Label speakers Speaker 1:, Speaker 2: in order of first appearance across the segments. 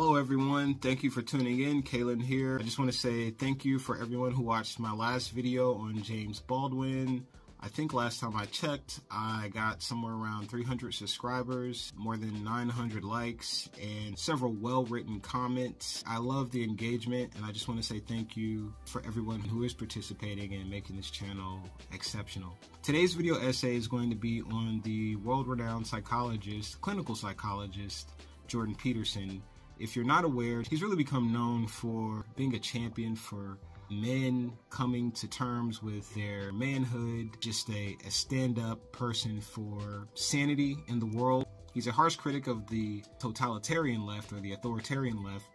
Speaker 1: Hello, everyone. Thank you for tuning in. Kalin here. I just want to say thank you for everyone who watched my last video on James Baldwin. I think last time I checked, I got somewhere around 300 subscribers, more than 900 likes, and several well-written comments. I love the engagement, and I just want to say thank you for everyone who is participating and making this channel exceptional. Today's video essay is going to be on the world-renowned psychologist, clinical psychologist, Jordan Peterson. If you're not aware, he's really become known for being a champion for men coming to terms with their manhood, just a, a stand up person for sanity in the world. He's a harsh critic of the totalitarian left or the authoritarian left.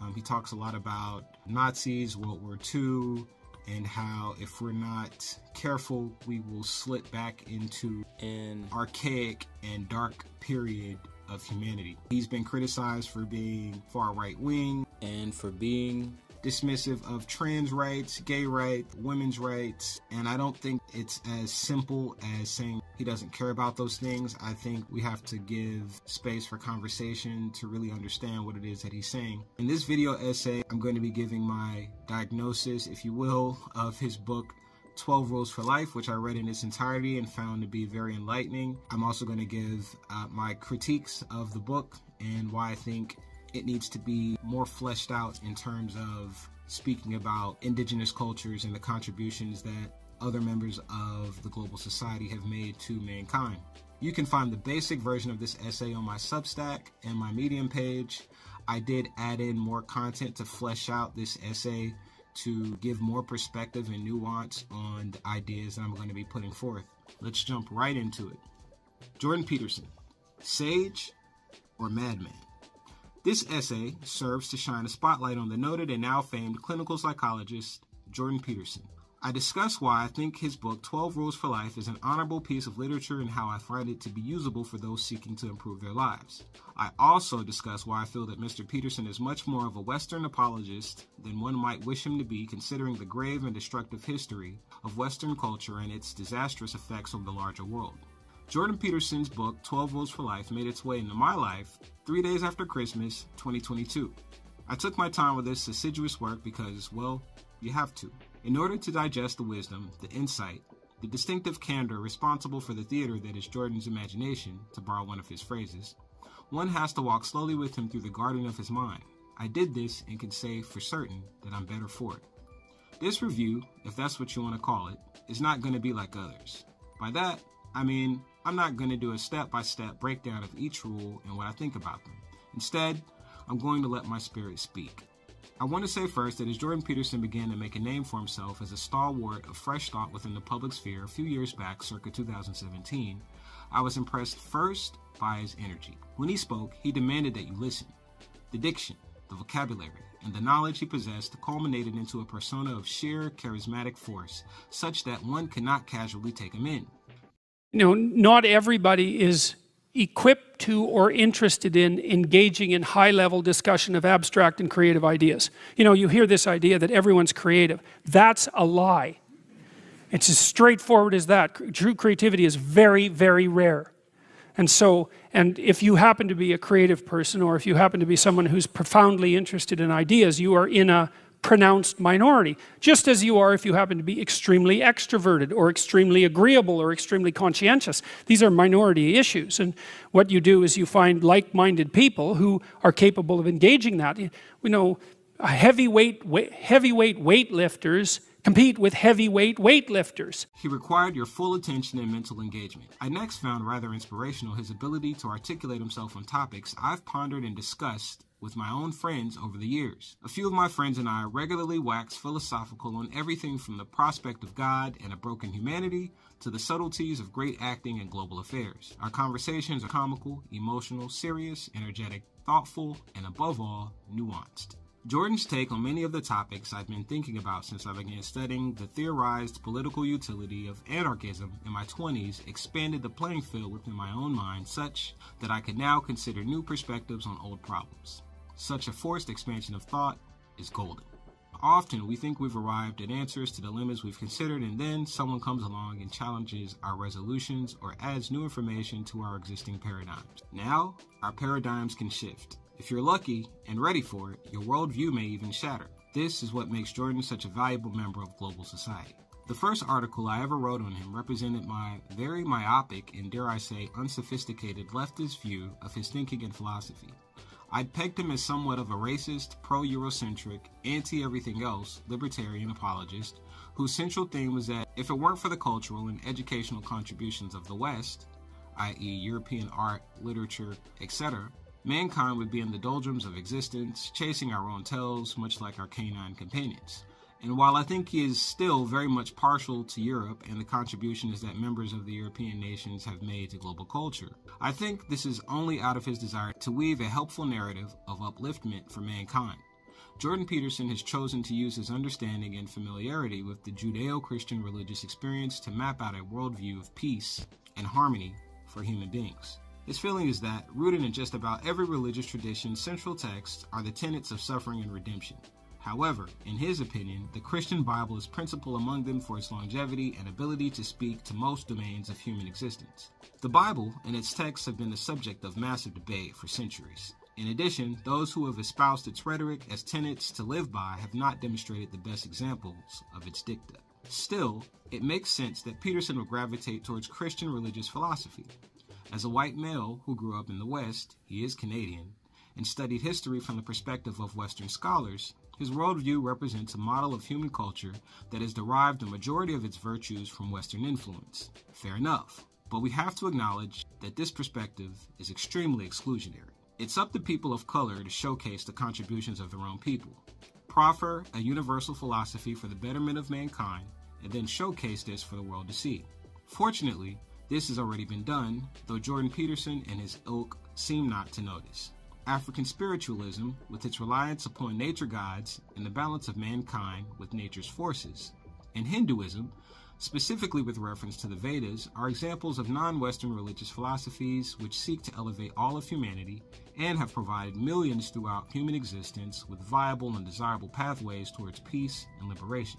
Speaker 1: Um, he talks a lot about Nazis, World War II, and how if we're not careful, we will slip back into an archaic and dark period of humanity. He's been criticized for being far right wing and for being dismissive of trans rights, gay rights, women's rights, and I don't think it's as simple as saying he doesn't care about those things. I think we have to give space for conversation to really understand what it is that he's saying. In this video essay, I'm going to be giving my diagnosis, if you will, of his book 12 Rules for Life, which I read in its entirety and found to be very enlightening. I'm also going to give uh, my critiques of the book and why I think it needs to be more fleshed out in terms of speaking about indigenous cultures and the contributions that other members of the global society have made to mankind. You can find the basic version of this essay on my Substack and my Medium page. I did add in more content to flesh out this essay to give more perspective and nuance on the ideas that I'm going to be putting forth. Let's jump right into it. Jordan Peterson, sage or madman? This essay serves to shine a spotlight on the noted and now famed clinical psychologist Jordan Peterson. I discuss why I think his book 12 Rules for Life is an honorable piece of literature and how I find it to be usable for those seeking to improve their lives. I also discuss why I feel that Mr. Peterson is much more of a Western apologist than one might wish him to be considering the grave and destructive history of Western culture and its disastrous effects on the larger world. Jordan Peterson's book, 12 Rules for Life, made its way into my life three days after Christmas 2022. I took my time with this assiduous work because, well, you have to. In order to digest the wisdom, the insight, the distinctive candor responsible for the theater that is Jordan's imagination, to borrow one of his phrases, one has to walk slowly with him through the garden of his mind. I did this and can say for certain that I'm better for it. This review, if that's what you want to call it, is not going to be like others. By that, I mean I'm not going to do a step by step breakdown of each rule and what I think about them. Instead, I'm going to let my spirit speak. I want to say first that as Jordan Peterson began to make a name for himself as a stalwart of fresh thought within the public sphere a few years back, circa 2017, I was impressed first by his energy. When he spoke, he demanded that you listen. The diction, the vocabulary, and the knowledge he possessed culminated into a persona of sheer charismatic force, such that one could not casually take him in
Speaker 2: you know, not everybody is equipped to or interested in engaging in high level discussion of abstract and creative ideas. You know, you hear this idea that everyone's creative. That's a lie. It's as straightforward as that. True creativity is very, very rare. And so, and if you happen to be a creative person or if you happen to be someone who's profoundly interested in ideas, you are in a pronounced minority, just as you are if you happen to be extremely extroverted or extremely agreeable or extremely conscientious. These are minority issues. And what you do is you find like minded people who are capable of engaging that. You know, heavyweight, heavyweight weightlifters compete with heavyweight weightlifters.
Speaker 1: He required your full attention and mental engagement. I next found rather inspirational his ability to articulate himself on topics I've pondered and discussed with my own friends over the years. A few of my friends and I regularly wax philosophical on everything from the prospect of God and a broken humanity to the subtleties of great acting and global affairs. Our conversations are comical, emotional, serious, energetic, thoughtful, and above all, nuanced. Jordan's take on many of the topics I've been thinking about since I began studying the theorized political utility of anarchism in my 20s expanded the playing field within my own mind such that I could now consider new perspectives on old problems. Such a forced expansion of thought is golden. Often we think we've arrived at answers to dilemmas we've considered, and then someone comes along and challenges our resolutions or adds new information to our existing paradigms. Now, our paradigms can shift, If you're lucky and ready for it, your worldview may even shatter. This is what makes Jordan such a valuable member of global society. The first article I ever wrote on him represented my very myopic and, dare I say, unsophisticated leftist view of his thinking and philosophy. I'd pegged him as somewhat of a racist, pro Eurocentric, anti everything else, libertarian apologist, whose central theme was that if it weren't for the cultural and educational contributions of the West, i.e., European art, literature, etc., mankind would be in the doldrums of existence, chasing our own tails, much like our canine companions. And while I think he is still very much partial to Europe and the contributions that members of the European nations have made to global culture, I think this is only out of his desire to weave a helpful narrative of upliftment for mankind. Jordan Peterson has chosen to use his understanding and familiarity with the Judeo Christian religious experience to map out a worldview of peace and harmony for human beings. His feeling is that, rooted in just about every religious tradition, central texts are the tenets of suffering and redemption. However, in his opinion, the Christian Bible is principal among them for its longevity and ability to speak to most domains of human existence. The Bible and its texts have been the subject of massive debate for centuries. In addition, those who have espoused its rhetoric as tenets to live by have not demonstrated the best examples of its dicta. Still, it makes sense that Peterson would gravitate towards Christian religious philosophy. As a white male who grew up in the West, he is Canadian, and studied history from the perspective of Western scholars, his worldview represents a model of human culture that has derived the majority of its virtues from Western influence. Fair enough, but we have to acknowledge that this perspective is extremely exclusionary. It's up to people of color to showcase the contributions of their own people, proffer a universal philosophy for the betterment of mankind, and then showcase this for the world to see. Fortunately, this has already been done, though Jordan Peterson and his ilk seem not to notice. African spiritualism, with its reliance upon nature gods and the balance of mankind with nature's forces, and Hinduism, specifically with reference to the Vedas, are examples of non Western religious philosophies which seek to elevate all of humanity and have provided millions throughout human existence with viable and desirable pathways towards peace and liberation.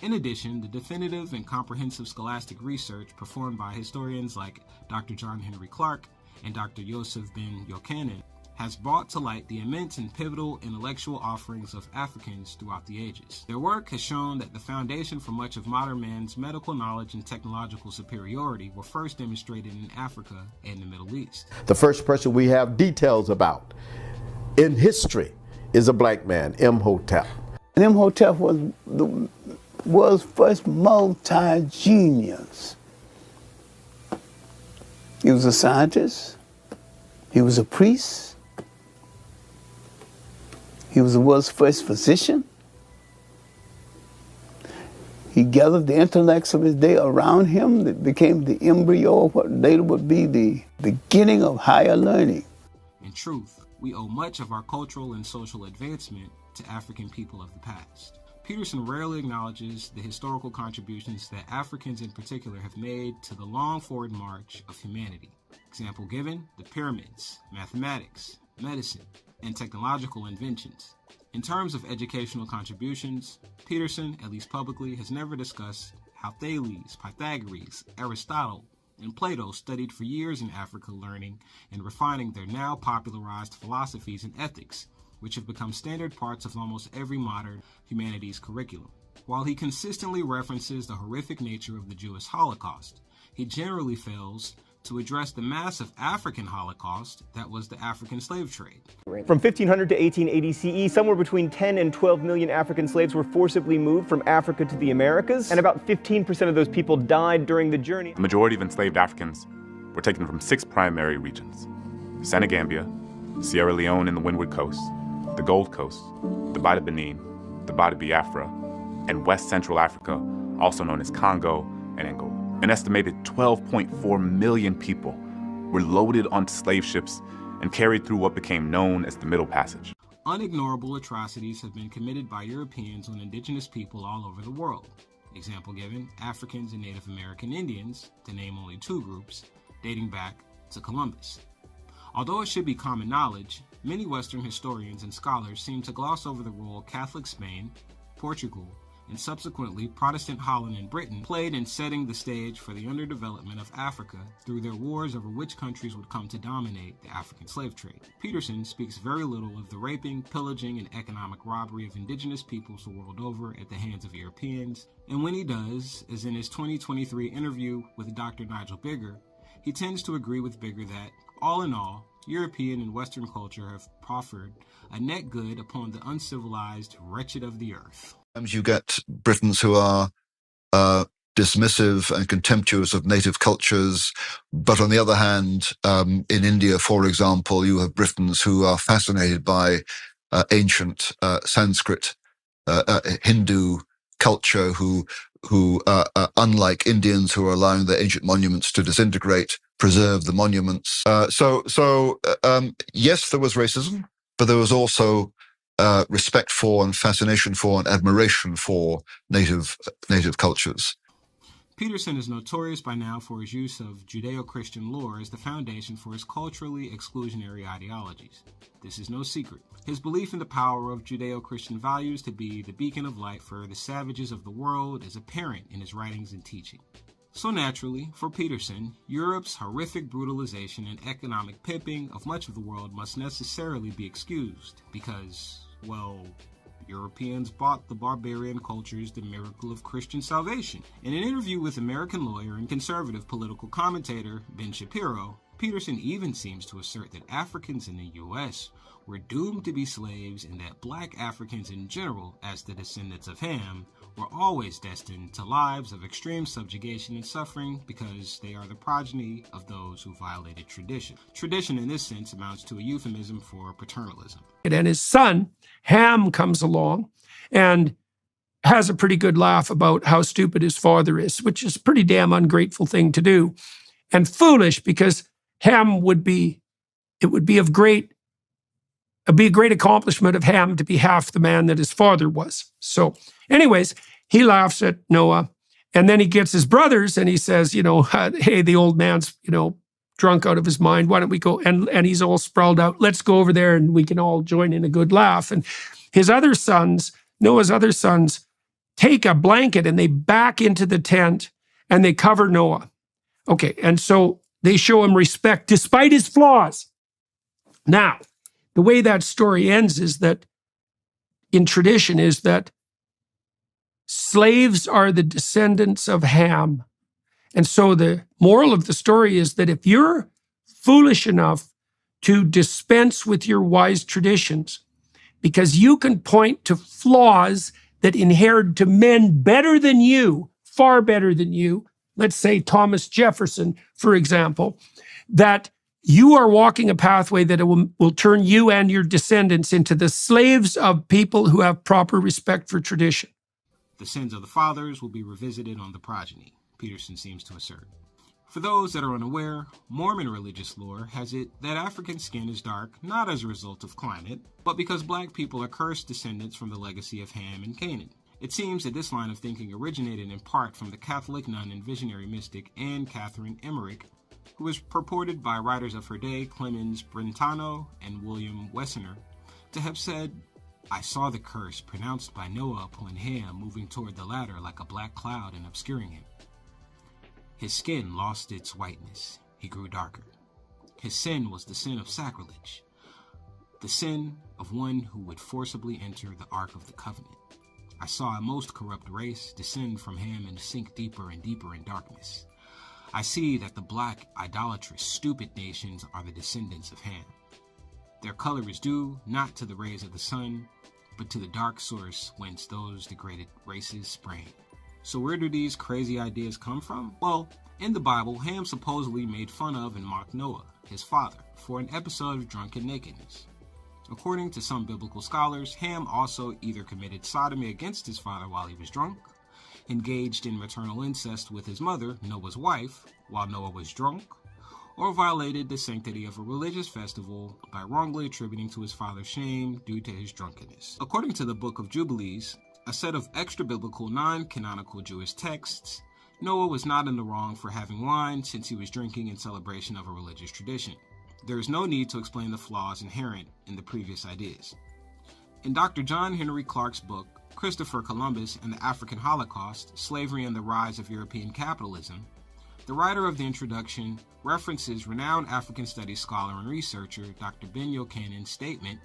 Speaker 1: In addition, the definitive and comprehensive scholastic research performed by historians like Dr. John Henry Clarke and Dr. Yosef ben Jochannan has brought to light the immense and pivotal intellectual offerings of Africans throughout the ages. Their work has shown that the foundation for much of modern man's medical knowledge and technological superiority were first demonstrated in Africa and the Middle East.
Speaker 3: The first person we have details about in history is a black man, Imhotep.
Speaker 4: And Imhotep was the world's first multi-genius. He was a scientist, he was a priest, he was the world's first physician. He gathered the intellects of his day around him that became the embryo of what later would be the beginning of higher learning.
Speaker 1: In truth, we owe much of our cultural and social advancement to African people of the past. Peterson rarely acknowledges the historical contributions that Africans in particular have made to the long forward march of humanity. Example given the pyramids, mathematics, medicine, and technological inventions. In terms of educational contributions, Peterson, at least publicly, has never discussed how Thales, Pythagoras, Aristotle, and Plato studied for years in Africa learning and refining their now popularized philosophies and ethics, which have become standard parts of almost every modern humanities curriculum. While he consistently references the horrific nature of the Jewish Holocaust, he generally fails to address the massive African Holocaust that was the African slave trade.
Speaker 5: From 1500 to 1880 CE, somewhere between 10 and 12 million African slaves were forcibly moved from Africa to the Americas, and about 15% of those people died during the journey.
Speaker 6: The majority of enslaved Africans were taken from six primary regions Senegambia, Sierra Leone and the Windward Coast, the Gold Coast, the Bight of Benin, the Bight of Biafra, and West Central Africa, also known as Congo and Angola. An estimated 12.4 million people were loaded onto slave ships and carried through what became known as the Middle Passage.
Speaker 1: Unignorable atrocities have been committed by Europeans on indigenous people all over the world. Example given Africans and Native American Indians, to name only two groups, dating back to Columbus. Although it should be common knowledge, many Western historians and scholars seem to gloss over the role Catholic Spain, Portugal, and subsequently Protestant Holland and Britain played in setting the stage for the underdevelopment of Africa through their wars over which countries would come to dominate the African slave trade. Peterson speaks very little of the raping, pillaging, and economic robbery of indigenous peoples the world over at the hands of Europeans, and when he does, as in his 2023 interview with Dr. Nigel Biggar, he tends to agree with Biggar that, all in all, European and Western culture have proffered a net good upon the uncivilized wretched of the earth.
Speaker 7: Sometimes you get Britons who are uh, dismissive and contemptuous of native cultures. But on the other hand, um, in India, for example, you have Britons who are fascinated by uh, ancient uh, Sanskrit, uh, uh, Hindu culture, who, who uh, unlike Indians who are allowing their ancient monuments to disintegrate, preserve the monuments. so, so um, yes, there was racism, but there was also uh, respect for and fascination for and admiration for native native cultures.
Speaker 1: Peterson is notorious by now for his use of Judeo Christian lore as the foundation for his culturally exclusionary ideologies. This is no secret. His belief in the power of Judeo Christian values to be the beacon of light for the savages of the world is apparent in his writings and teaching. So naturally, for Peterson, Europe's horrific brutalization and economic pimping of much of the world must necessarily be excused because well, Europeans bought the barbarian cultures the miracle of Christian salvation. In an interview with American lawyer and conservative political commentator Ben Shapiro, Peterson even seems to assert that Africans in the U.S. were doomed to be slaves and that black Africans in general, as the descendants of Ham, were always destined to lives of extreme subjugation and suffering because they are the progeny of those who violated tradition. Tradition, in this sense, amounts to a euphemism for paternalism.
Speaker 8: And his son, Ham, comes along and has a pretty good laugh about how stupid his father is, which is a pretty damn ungrateful thing to do and foolish because Ham would be, it would be of great it'd be a great accomplishment of Ham to be half the man that his father was. So, anyways, he laughs at Noah. And then he gets his brothers and he says, you know, hey, the old man's, you know, drunk out of his mind. Why don't we go? And, and he's all sprawled out. Let's go over there and we can all join in a good laugh. And his other sons, Noah's other sons, take a blanket and they back into the tent and they cover Noah. Okay. And so they show him respect despite his flaws. Now, the way that story ends is that in tradition is that slaves are the descendants of Ham. And so the moral of the story is that if you're foolish enough to dispense with your wise traditions, because you can point to flaws that inhered to men better than you, far better than you, let's say Thomas Jefferson, for example, that you are walking a pathway that will, will turn you and your descendants into the slaves of people who have proper respect for tradition.
Speaker 1: The sins of the fathers will be revisited on the progeny, Peterson seems to assert. For those that are unaware, Mormon religious lore has it that African skin is dark not as a result of climate, but because black people are cursed descendants from the legacy of Ham and Canaan. It seems that this line of thinking originated in part from the Catholic nun and visionary mystic Anne Catherine Emmerich, who was purported by writers of her day, Clemens Brentano and William Wessner, to have said, I saw the curse pronounced by Noah upon Ham moving toward the ladder like a black cloud and obscuring him. His skin lost its whiteness. He grew darker. His sin was the sin of sacrilege, the sin of one who would forcibly enter the Ark of the Covenant. I saw a most corrupt race descend from Ham and sink deeper and deeper in darkness. I see that the black, idolatrous, stupid nations are the descendants of Ham. Their color is due not to the rays of the sun, but to the dark source whence those degraded races sprang. So, where do these crazy ideas come from? Well, in the Bible, Ham supposedly made fun of and mocked Noah, his father, for an episode of drunken nakedness. According to some biblical scholars, Ham also either committed sodomy against his father while he was drunk, engaged in maternal incest with his mother, Noah's wife, while Noah was drunk, or violated the sanctity of a religious festival by wrongly attributing to his father shame due to his drunkenness. According to the Book of Jubilees, a set of extra biblical non canonical Jewish texts, Noah was not in the wrong for having wine since he was drinking in celebration of a religious tradition. There is no need to explain the flaws inherent in the previous ideas. In Dr. John Henry Clarke's book, Christopher Columbus and the African Holocaust, Slavery and the Rise of European Capitalism, the writer of the introduction references renowned African studies scholar and researcher Dr. Ben Jochannan's statement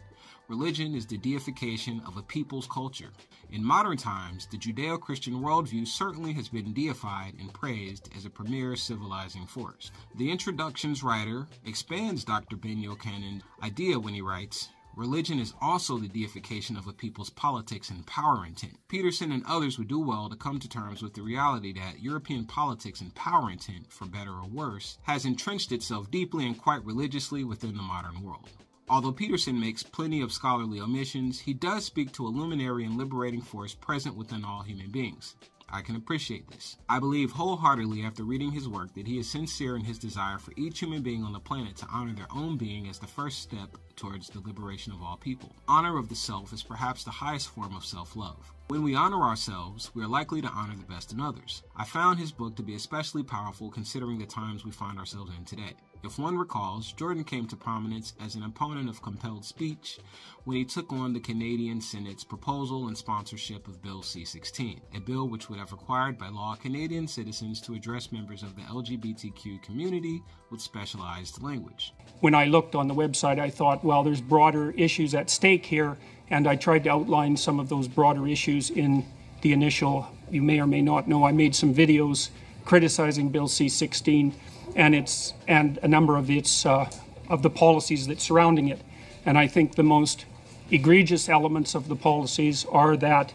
Speaker 1: Religion is the deification of a people's culture. In modern times, the Judeo Christian worldview certainly has been deified and praised as a premier civilizing force. The introduction's writer expands Dr. Ben Jochannan's idea when he writes Religion is also the deification of a people's politics and power intent. Peterson and others would do well to come to terms with the reality that European politics and power intent, for better or worse, has entrenched itself deeply and quite religiously within the modern world. Although Peterson makes plenty of scholarly omissions, he does speak to a luminary and liberating force present within all human beings. I can appreciate this. I believe wholeheartedly after reading his work that he is sincere in his desire for each human being on the planet to honor their own being as the first step towards the liberation of all people. Honor of the self is perhaps the highest form of self love. When we honor ourselves, we are likely to honor the best in others. I found his book to be especially powerful considering the times we find ourselves in today. If one recalls, Jordan came to prominence as an opponent of compelled speech when he took on the Canadian Senate's proposal and sponsorship of Bill C 16, a bill which would have required by law Canadian citizens to address members of the LGBTQ community with specialized language.
Speaker 2: When I looked on the website, I thought, well, there's broader issues at stake here, and I tried to outline some of those broader issues in the initial. You may or may not know, I made some videos criticizing Bill C 16 and its and a number of its uh, of the policies that surrounding it. And I think the most egregious elements of the policies are that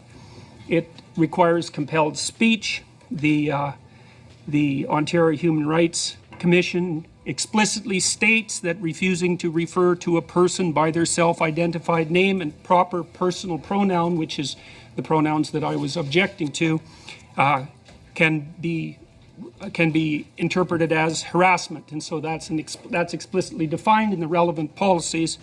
Speaker 2: it requires compelled speech. The uh, the Ontario Human Rights Commission explicitly states that refusing to refer to a person by their self-identified name and proper personal pronoun, which is the pronouns that I was objecting to, uh, can be can be interpreted as harassment, and so that's an that's explicitly defined in the relevant policies.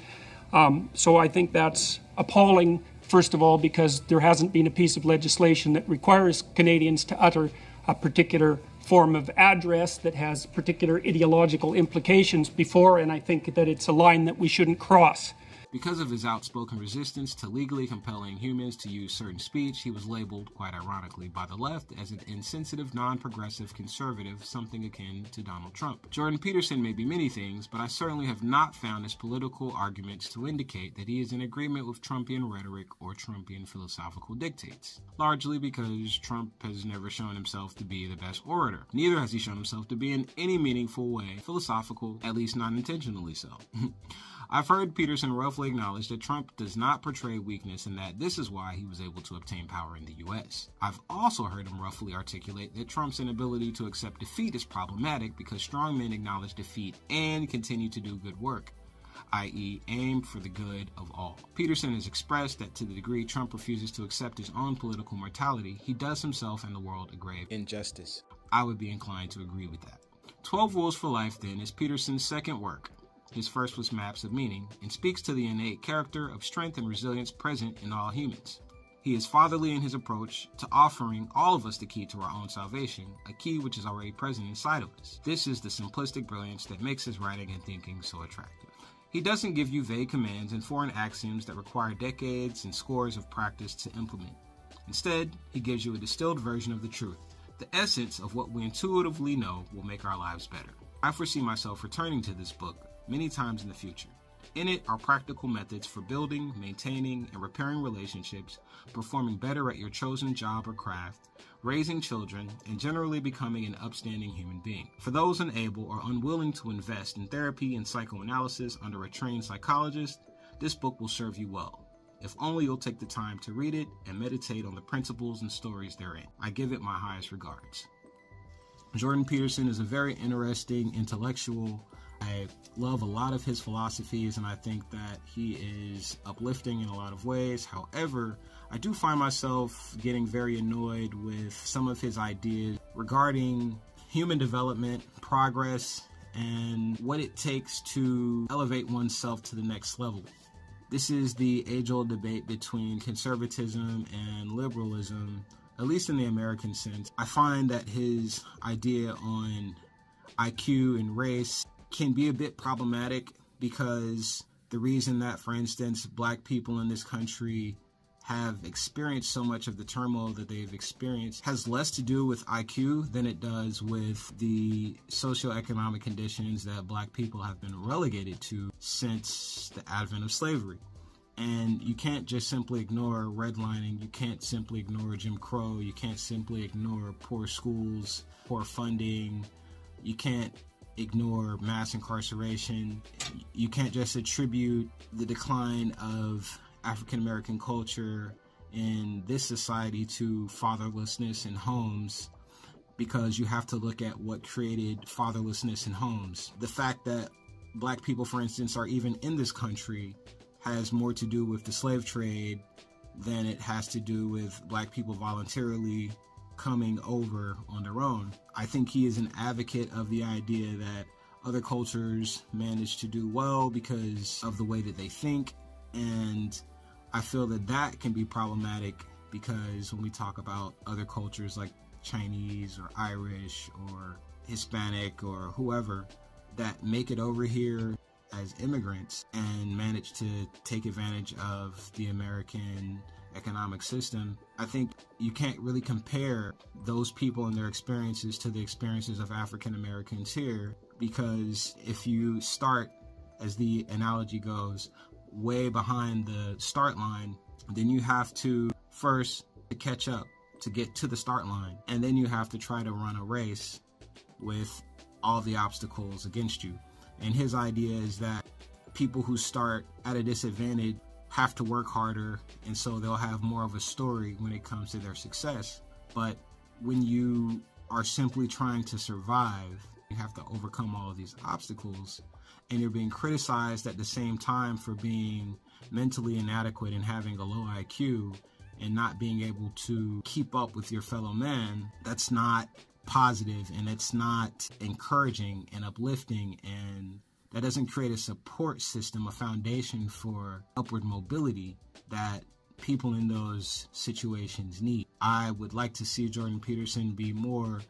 Speaker 2: Um, so I think that's appalling. First of all, because there hasn't been a piece of legislation that requires Canadians to utter a particular form of address that has particular ideological implications before, and I think that it's a line that we shouldn't cross.
Speaker 1: Because of his outspoken resistance to legally compelling humans to use certain speech, he was labeled, quite ironically, by the left as an insensitive, non progressive conservative, something akin to Donald Trump. Jordan Peterson may be many things, but I certainly have not found his political arguments to indicate that he is in agreement with Trumpian rhetoric or Trumpian philosophical dictates, largely because Trump has never shown himself to be the best orator. Neither has he shown himself to be in any meaningful way philosophical, at least not intentionally so. I've heard Peterson roughly acknowledge that Trump does not portray weakness and that this is why he was able to obtain power in the US. I've also heard him roughly articulate that Trump's inability to accept defeat is problematic because strong men acknowledge defeat and continue to do good work i.e., aim for the good of all. Peterson has expressed that to the degree Trump refuses to accept his own political mortality, he does himself and the world a grave injustice. I would be inclined to agree with that. 12 Rules for Life, then, is Peterson's second work. His first was Maps of Meaning and speaks to the innate character of strength and resilience present in all humans. He is fatherly in his approach to offering all of us the key to our own salvation, a key which is already present inside of us. This is the simplistic brilliance that makes his writing and thinking so attractive. He doesn't give you vague commands and foreign axioms that require decades and scores of practice to implement. Instead, he gives you a distilled version of the truth, the essence of what we intuitively know will make our lives better. I foresee myself returning to this book many times in the future. In it are practical methods for building, maintaining, and repairing relationships, performing better at your chosen job or craft, raising children, and generally becoming an upstanding human being. For those unable or unwilling to invest in therapy and psychoanalysis under a trained psychologist, this book will serve you well. If only you'll take the time to read it and meditate on the principles and stories therein. I give it my highest regards. Jordan Peterson is a very interesting intellectual I love a lot of his philosophies and I think that he is uplifting in a lot of ways. However, I do find myself getting very annoyed with some of his ideas regarding human development, progress, and what it takes to elevate oneself to the next level. This is the age old debate between conservatism and liberalism, at least in the American sense. I find that his idea on IQ and race can be a bit problematic because the reason that, for instance, black people in this country have experienced so much of the turmoil that they've experienced has less to do with IQ than it does with the socioeconomic conditions that black people have been relegated to since the advent of slavery. And you can't just simply ignore redlining. You can't simply ignore Jim Crow. You can't simply ignore poor schools, poor funding. You can't ignore mass incarceration. You can't just attribute the decline of African American culture in this society to fatherlessness in homes because you have to look at what created fatherlessness in homes. The fact that black people, for instance, are even in this country has more to do with the slave trade than it has to do with black people voluntarily coming over on their own. I think he is an advocate of the idea that other cultures manage to do well because of the way that they think and I feel that that can be problematic because when we talk about other cultures like Chinese or Irish or Hispanic or whoever that make it over here as immigrants and manage to take advantage of the American economic system, I think you can't really compare those people and their experiences to the experiences of African Americans here because if you start, as the analogy goes, way behind the start line, then you have to first catch up to get to the start line. And then you have to try to run a race with all the obstacles against you. And his idea is that people who start at a disadvantage have to work harder, and so they'll have more of a story when it comes to their success. But when you are simply trying to survive, you have to overcome all these obstacles and you're being criticized at the same time for being mentally inadequate and having a low IQ and not being able to keep up with your fellow men, that's not positive and it's not encouraging and uplifting and that doesn't create a support system, a foundation for upward mobility that people in those situations need. I would like to see Jordan Peterson be more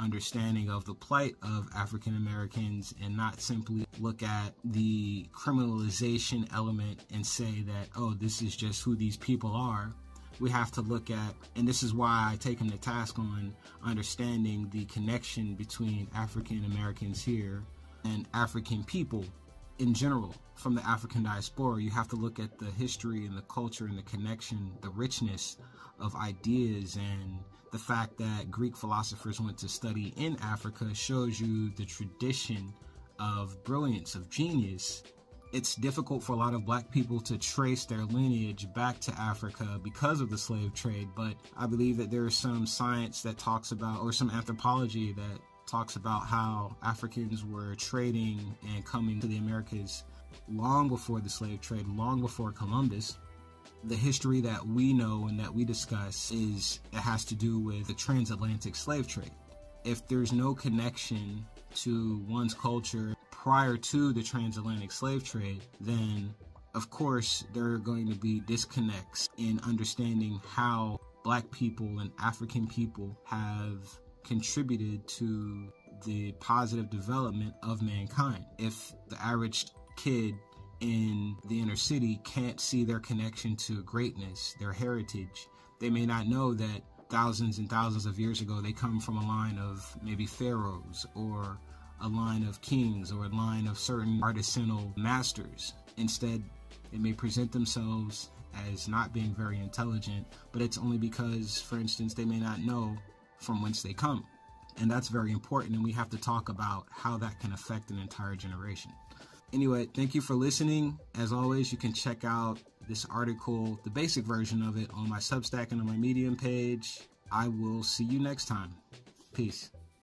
Speaker 1: understanding of the plight of African Americans and not simply look at the criminalization element and say that, oh, this is just who these people are. We have to look at, and this is why I take him to task on understanding the connection between African Americans here and African people in general from the African diaspora. You have to look at the history and the culture and the connection, the richness of ideas and the fact that Greek philosophers went to study in Africa shows you the tradition of brilliance, of genius. It's difficult for a lot of black people to trace their lineage back to Africa because of the slave trade, but I believe that there is some science that talks about, or some anthropology that talks about how Africans were trading and coming to the Americas long before the slave trade, long before Columbus the history that we know and that we discuss is it has to do with the transatlantic slave trade. If there's no connection to one's culture prior to the transatlantic slave trade, then of course there are going to be disconnects in understanding how black people and African people have contributed to the positive development of mankind. If the average kid in the inner city can't see their connection to greatness, their heritage. They may not know that thousands and thousands of years ago they come from a line of maybe pharaohs or a line of kings or a line of certain artisanal masters. Instead, they may present themselves as not being very intelligent, but it's only because, for instance, they may not know from whence they come. And that's very important, and we have to talk about how that can affect an entire generation. Anyway, thank you for listening. As always, you can check out this article, the basic version of it, on my Substack and on my Medium page. I will see you next time. Peace.